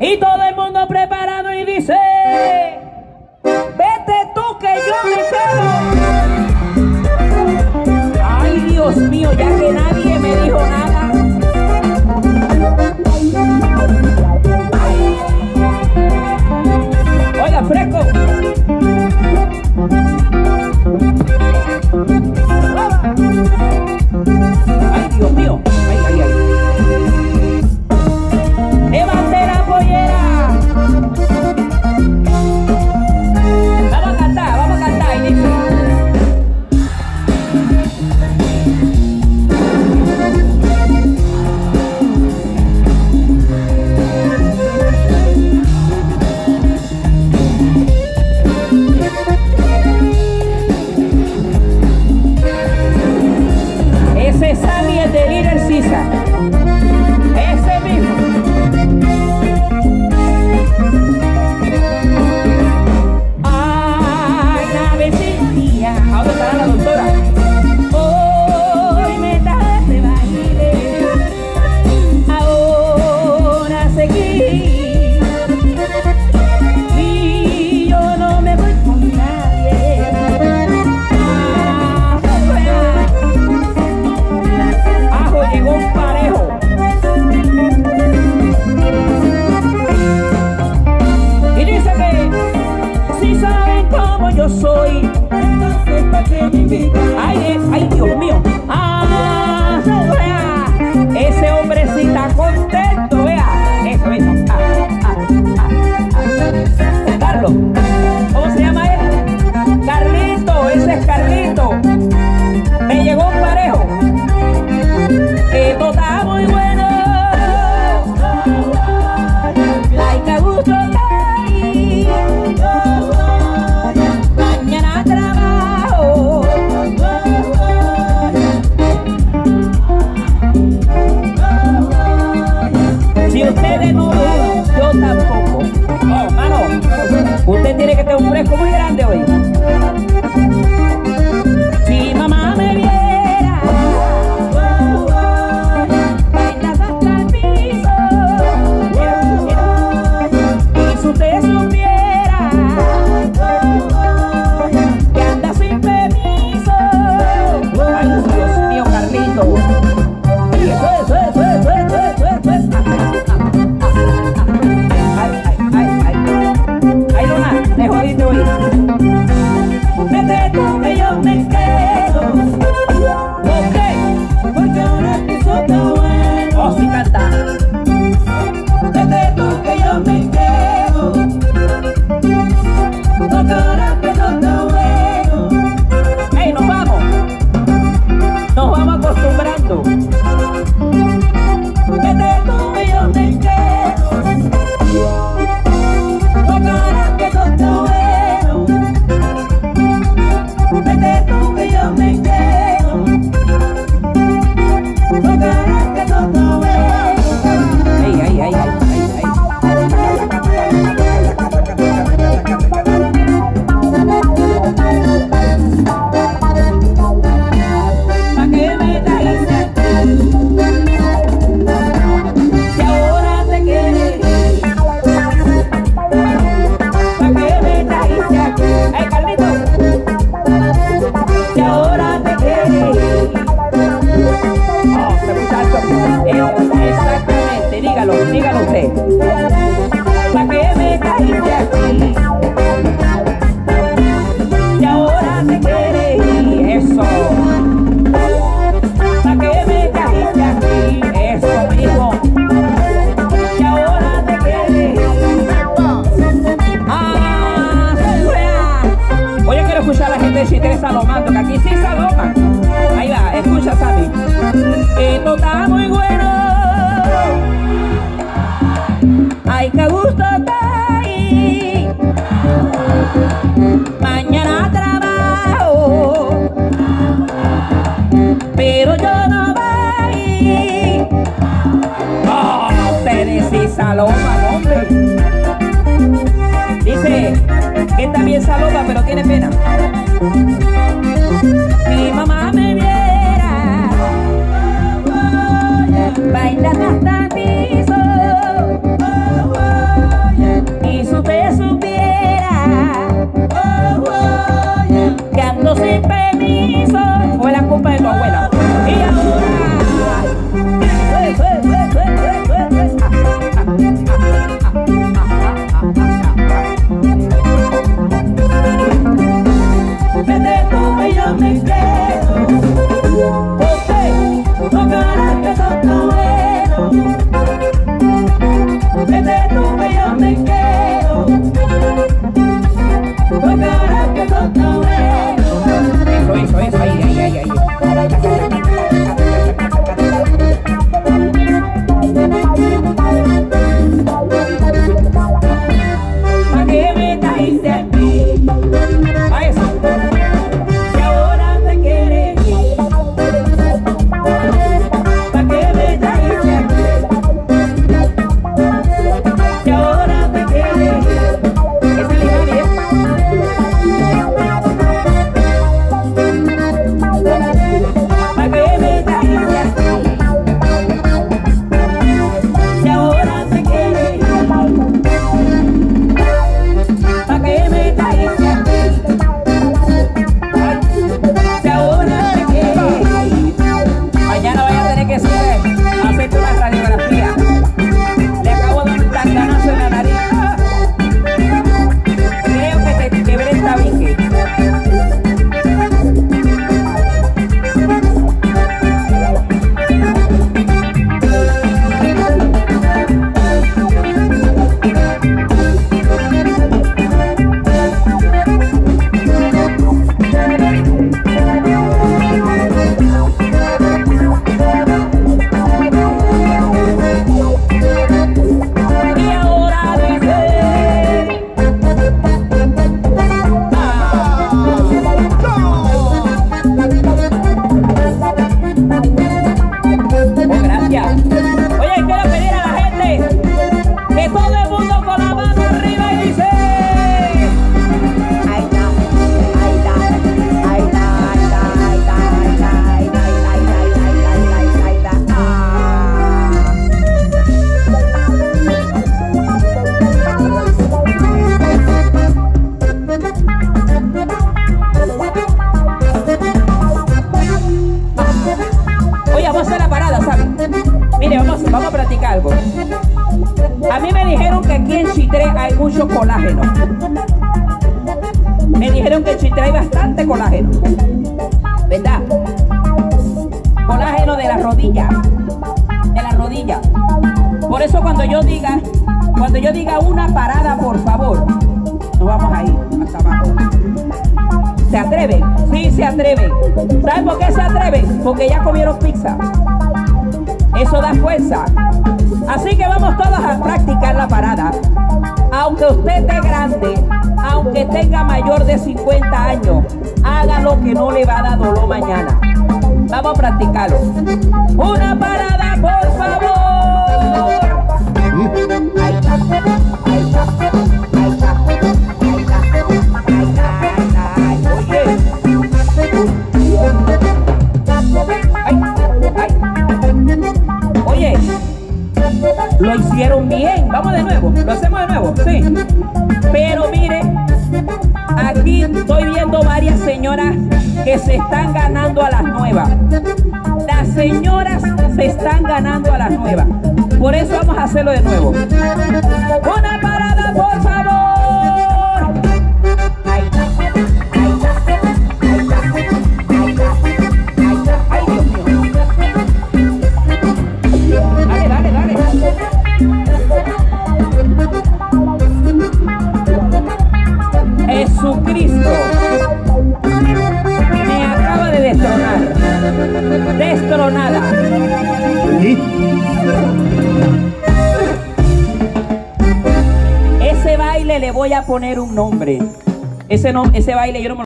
Então, Sami el de Little Caesar. Ay, ay, Dios mío. que también saluda pero tiene pena. Mi mamá me viera bailando hasta piso y su te supiera. Colágeno. Me dijeron que Chitré hay bastante colágeno. ¿Verdad? Colágeno de la rodilla. De la rodilla. Por eso cuando yo diga, cuando yo diga una parada, por favor, nos vamos a ir. ¿Se atreven? Sí, se atreven. ¿Saben por qué se atreven? Porque ya comieron pizza. Eso da fuerza. Así que vamos todos a practicar la parada. Aunque usted esté grande, aunque tenga mayor de 50 años, hágalo que no le va a dar dolor mañana. Vamos a practicarlo. Una parada, por favor. Lo hicieron bien. Vamos de nuevo. Lo hacemos de nuevo. Sí. Pero mire, aquí estoy viendo varias señoras que se están ganando a las nuevas. Las señoras se están ganando a las nuevas. Por eso vamos a hacerlo de nuevo. Jesucristo me acaba de destronar. Destronada. Ese baile le voy a poner un nombre. Ese, no, ese baile yo no me lo